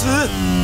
死。